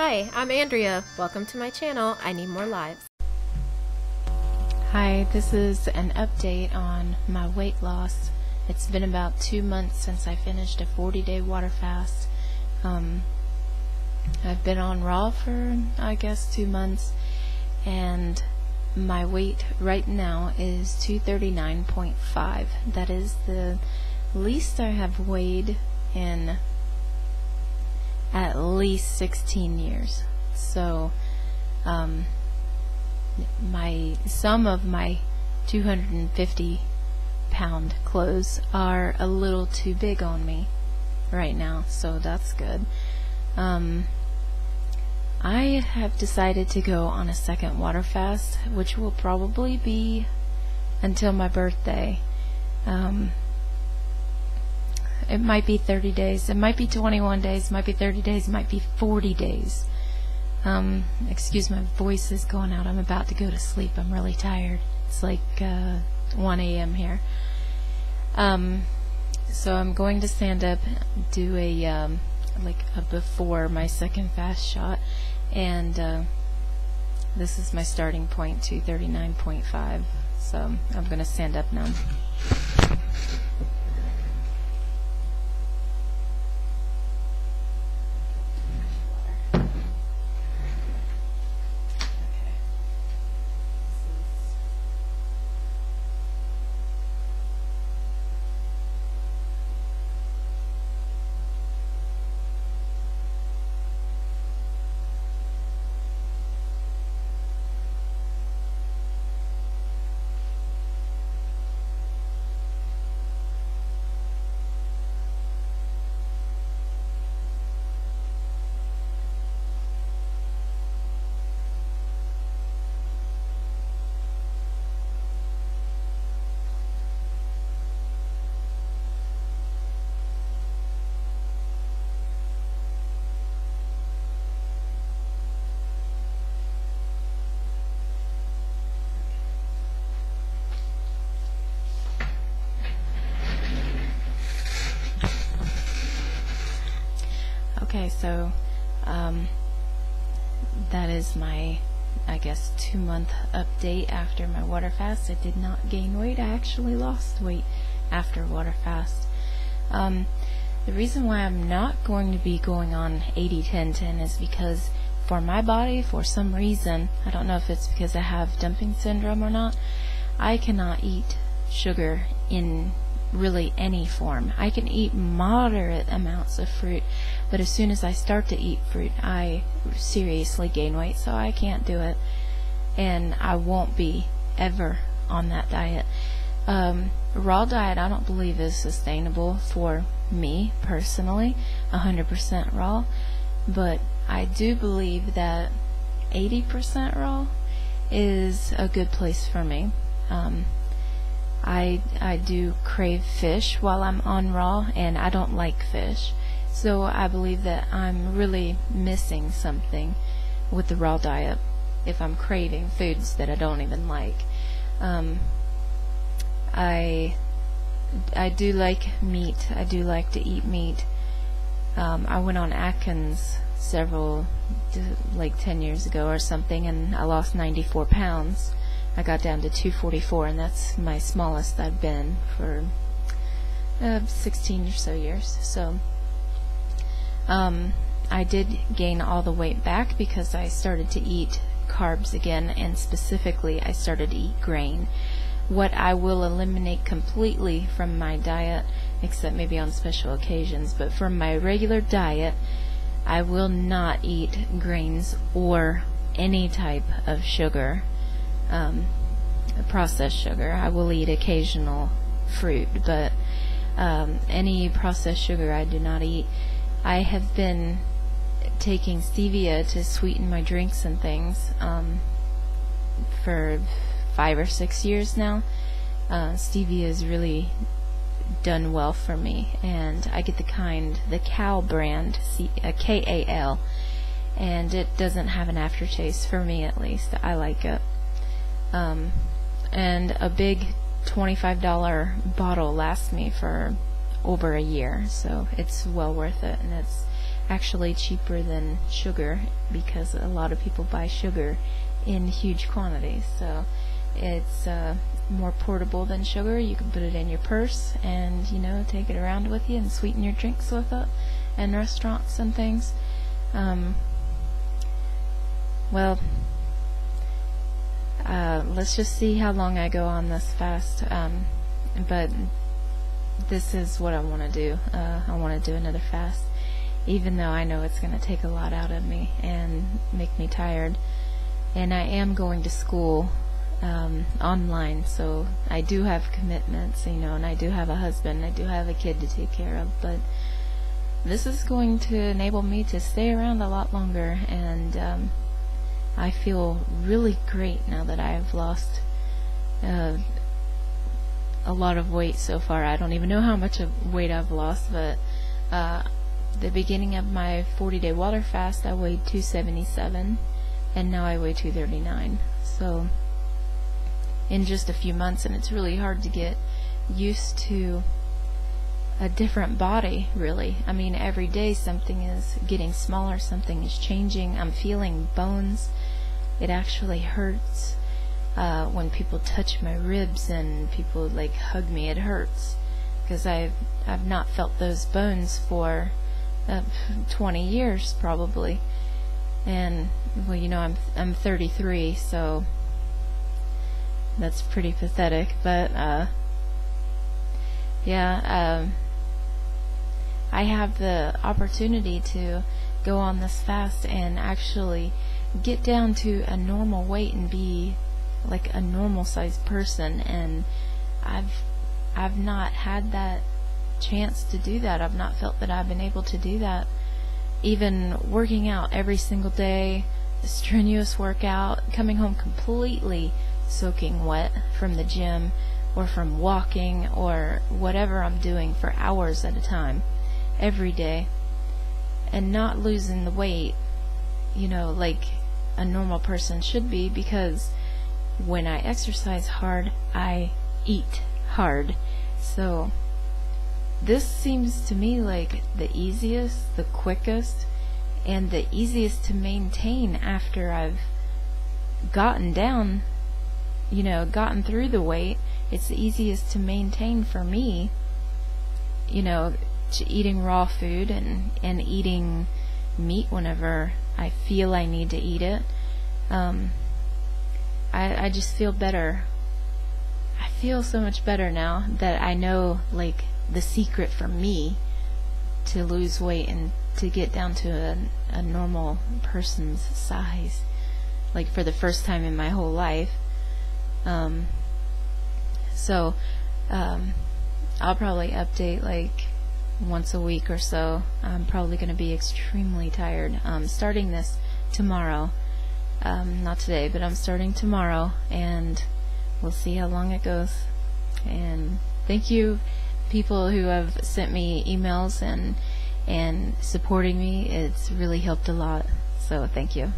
Hi, I'm Andrea. Welcome to my channel, I Need More Lives. Hi, this is an update on my weight loss. It's been about two months since I finished a 40 day water fast. Um, I've been on raw for, I guess, two months, and my weight right now is 239.5. That is the least I have weighed in at least 16 years. So, um, my some of my 250 pound clothes are a little too big on me right now, so that's good. Um, I have decided to go on a second water fast, which will probably be until my birthday. Um, it might be 30 days. It might be 21 days. It might be 30 days. It might be 40 days. Um, excuse my voice is going out. I'm about to go to sleep. I'm really tired. It's like uh, 1 a.m. here. Um, so I'm going to stand up, do a um, like a before my second fast shot, and uh, this is my starting point, 239.5. So I'm going to stand up now. Okay, so um, that is my, I guess, two month update after my water fast. I did not gain weight. I actually lost weight after water fast. Um, the reason why I'm not going to be going on 80-10-10 is because for my body, for some reason, I don't know if it's because I have dumping syndrome or not, I cannot eat sugar in really any form. I can eat moderate amounts of fruit, but as soon as I start to eat fruit, I seriously gain weight, so I can't do it. And I won't be ever on that diet. Um, raw diet, I don't believe is sustainable for me personally, 100% raw, but I do believe that 80% raw is a good place for me. Um, I I do crave fish while I'm on raw and I don't like fish. So I believe that I'm really missing something with the raw diet if I'm craving foods that I don't even like. Um, I I do like meat. I do like to eat meat. Um, I went on Atkins several like 10 years ago or something and I lost 94 pounds I got down to 244, and that's my smallest I've been for uh, 16 or so years. So um, I did gain all the weight back because I started to eat carbs again, and specifically I started to eat grain. What I will eliminate completely from my diet, except maybe on special occasions, but from my regular diet, I will not eat grains or any type of sugar um, processed sugar. I will eat occasional fruit, but um, any processed sugar I do not eat. I have been taking stevia to sweeten my drinks and things um, for five or six years now. Uh, stevia has really done well for me, and I get the kind, the Kal brand, C- uh, K-A-L, and it doesn't have an aftertaste for me at least. I like it. Um, and a big $25 bottle lasts me for over a year, so it's well worth it. And it's actually cheaper than sugar because a lot of people buy sugar in huge quantities. So it's uh, more portable than sugar. You can put it in your purse and you know take it around with you and sweeten your drinks with it, in restaurants and things. Um, well, uh, let's just see how long I go on this fast. Um, but this is what I want to do. Uh, I want to do another fast, even though I know it's going to take a lot out of me and make me tired. And I am going to school um, online, so I do have commitments, you know, and I do have a husband, I do have a kid to take care of, but this is going to enable me to stay around a lot longer, and um, I feel really great now that I've lost uh, a lot of weight so far. I don't even know how much of weight I've lost, but uh, the beginning of my 40 day water fast, I weighed 277, and now I weigh 239. So, in just a few months, and it's really hard to get used to a different body, really. I mean, every day something is getting smaller, something is changing. I'm feeling bones. It actually hurts uh, when people touch my ribs and people like hug me. It hurts because I've I've not felt those bones for uh, 20 years probably. And well, you know, I'm I'm 33, so that's pretty pathetic. But uh, yeah, um, I have the opportunity to go on this fast and actually get down to a normal weight and be like a normal sized person and I've I've not had that chance to do that. I've not felt that I've been able to do that. Even working out every single day, strenuous workout, coming home completely soaking wet from the gym or from walking or whatever I'm doing for hours at a time every day and not losing the weight, you know, like a normal person should be because when I exercise hard, I eat hard. So this seems to me like the easiest, the quickest, and the easiest to maintain after I've gotten down, you know, gotten through the weight. It's the easiest to maintain for me, you know, to eating raw food and, and eating meat whenever I feel I need to eat it. Um, I, I just feel better. I feel so much better now that I know, like, the secret for me to lose weight and to get down to a, a normal person's size. Like, for the first time in my whole life. Um, so, um, I'll probably update, like, once a week or so. I'm probably going to be extremely tired. Starting this tomorrow. Um, not today, but I'm starting tomorrow, and we'll see how long it goes. And thank you, people who have sent me emails and and supporting me. It's really helped a lot. So thank you.